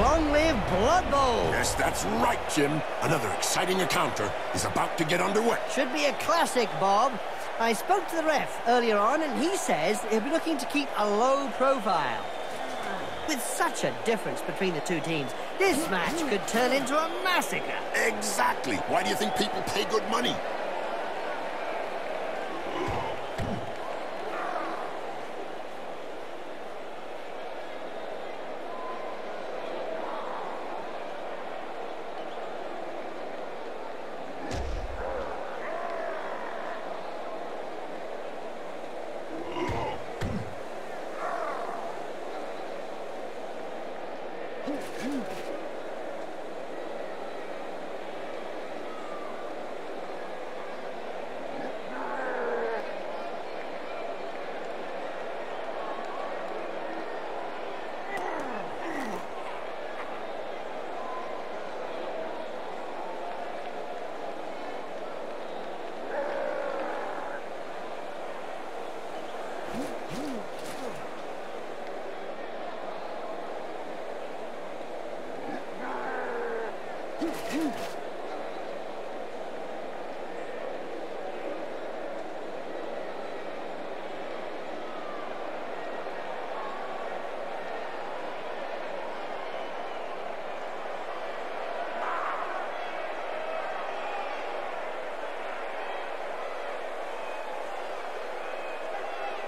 long live Blood Bowl. Yes, that's right, Jim. Another exciting encounter is about to get underway. Should be a classic, Bob. I spoke to the ref earlier on, and he says he'll be looking to keep a low profile. With such a difference between the two teams, this match could turn into a massacre. Exactly. Why do you think people pay good money?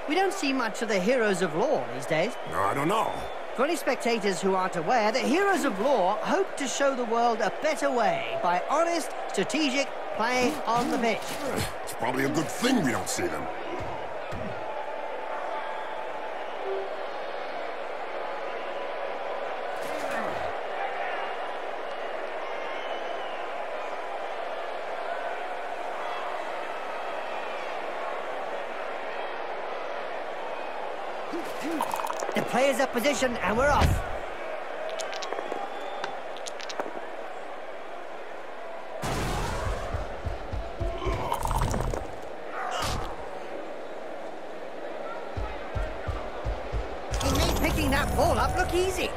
We don't see much of the heroes of law these days. No, I don't know. For any spectators who aren't aware, the heroes of law hope to show the world a better way by honest, strategic play on the pitch. It's probably a good thing we don't see them. The players are positioned and we're off. He made picking that ball up look easy.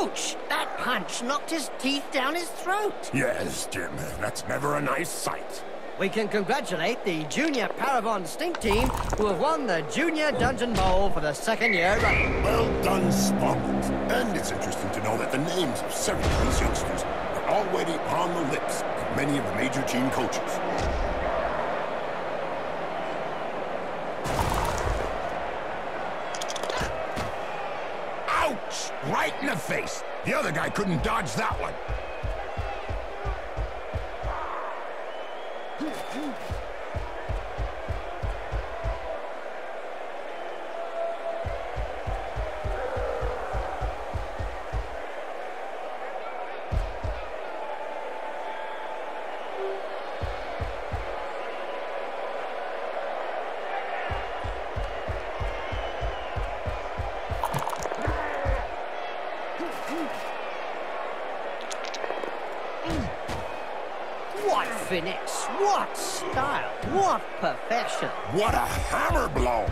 Ouch! That punch knocked his teeth down his throat. Yes, Jim. That's never a nice sight. We can congratulate the Junior Paravon Stink Team who have won the Junior Dungeon Bowl for the second year running. Well done, Spartans. And it's interesting to know that the names of several of these youngsters are already on the lips of many of the major team coaches. Right in the face. The other guy couldn't dodge that one. What finesse, what style, what perfection. What a hammer blow!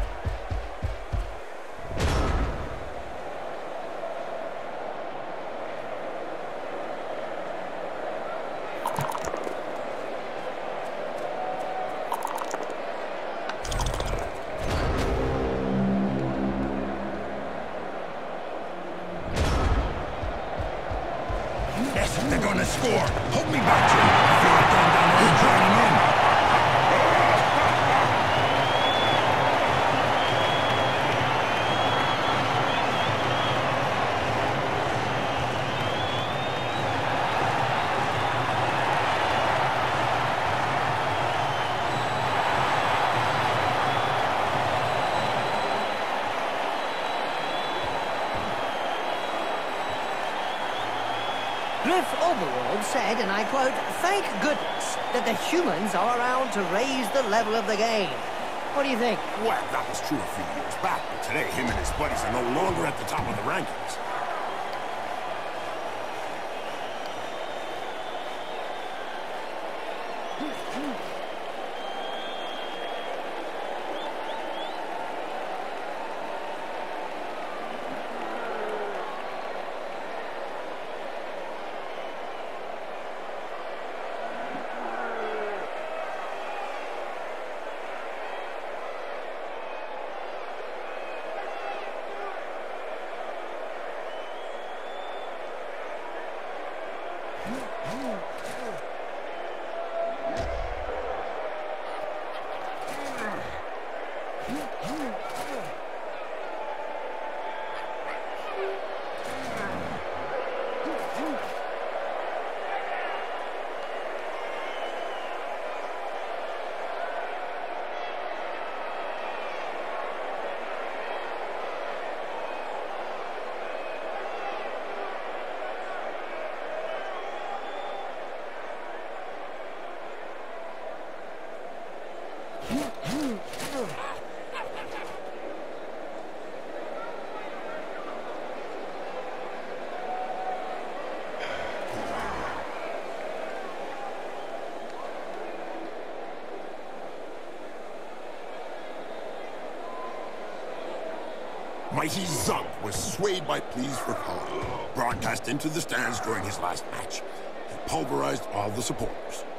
They're gonna score. Hold me back, Jim. I Griff Oberwald said, and I quote, Thank goodness that the humans are around to raise the level of the game. What do you think? Well, that was true a few years back, but today him and his buddies are no longer at the top of the rankings. Ugh. Mighty Zug was swayed by pleas for power, broadcast into the stands during his last match. He pulverized all the supporters.